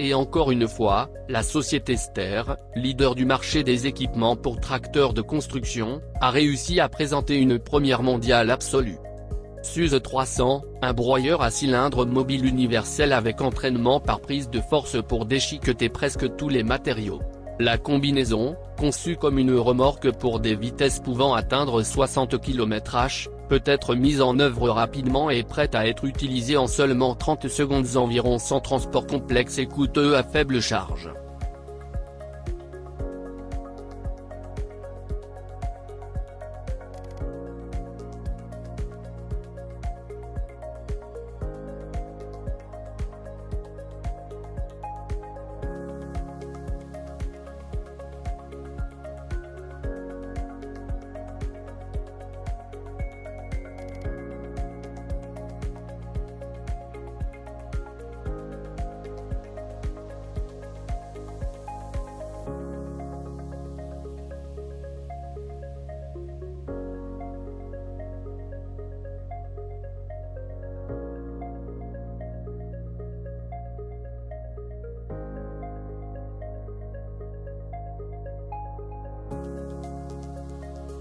Et encore une fois, la société Ster, leader du marché des équipements pour tracteurs de construction, a réussi à présenter une première mondiale absolue. SUSE 300, un broyeur à cylindre mobile universel avec entraînement par prise de force pour déchiqueter presque tous les matériaux. La combinaison, conçue comme une remorque pour des vitesses pouvant atteindre 60 km/h, peut être mise en œuvre rapidement et prête à être utilisée en seulement 30 secondes environ sans transport complexe et coûteux à faible charge.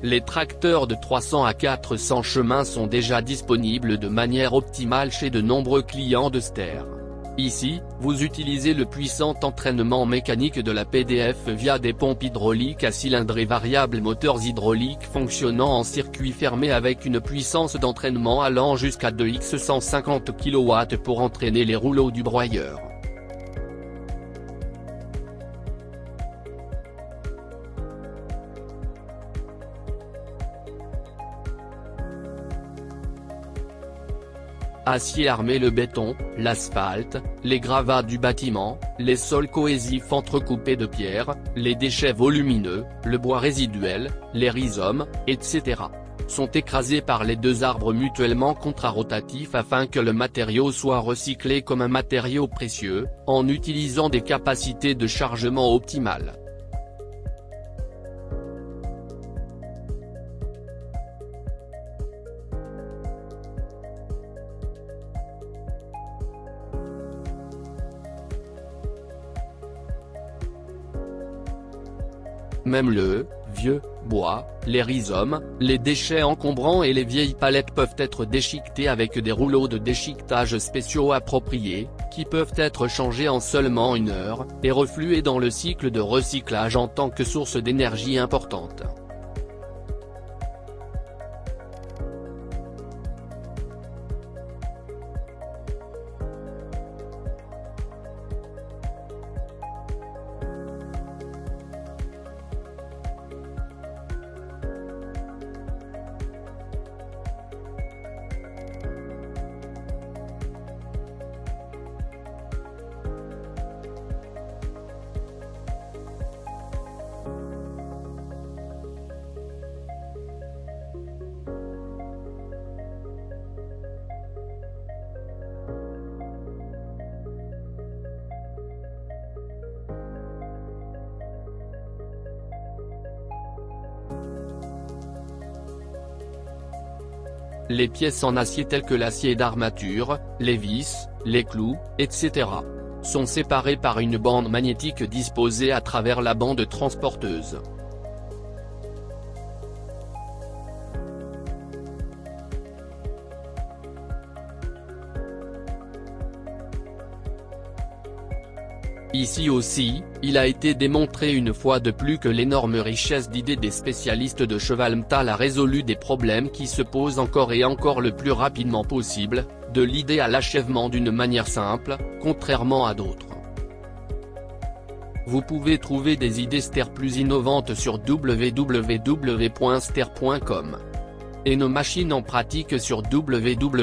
Les tracteurs de 300 à 400 chemins sont déjà disponibles de manière optimale chez de nombreux clients de Ster. Ici, vous utilisez le puissant entraînement mécanique de la PDF via des pompes hydrauliques à cylindrée variable moteurs hydrauliques fonctionnant en circuit fermé avec une puissance d'entraînement allant jusqu'à 2x 150 kW pour entraîner les rouleaux du broyeur. Acier armé le béton, l'asphalte, les gravats du bâtiment, les sols cohésifs entrecoupés de pierres, les déchets volumineux, le bois résiduel, les rhizomes, etc. sont écrasés par les deux arbres mutuellement contrarotatifs afin que le matériau soit recyclé comme un matériau précieux, en utilisant des capacités de chargement optimales. Même le vieux bois, les rhizomes, les déchets encombrants et les vieilles palettes peuvent être déchiquetés avec des rouleaux de déchiquetage spéciaux appropriés, qui peuvent être changés en seulement une heure, et reflués dans le cycle de recyclage en tant que source d'énergie importante. Les pièces en acier telles que l'acier d'armature, les vis, les clous, etc. sont séparées par une bande magnétique disposée à travers la bande transporteuse. Ici aussi, il a été démontré une fois de plus que l'énorme richesse d'idées des spécialistes de Chevalmtal a résolu des problèmes qui se posent encore et encore le plus rapidement possible, de l'idée à l'achèvement d'une manière simple, contrairement à d'autres. Vous pouvez trouver des idées STER plus innovantes sur www.ster.com. Et nos machines en pratique sur www.ster.tv.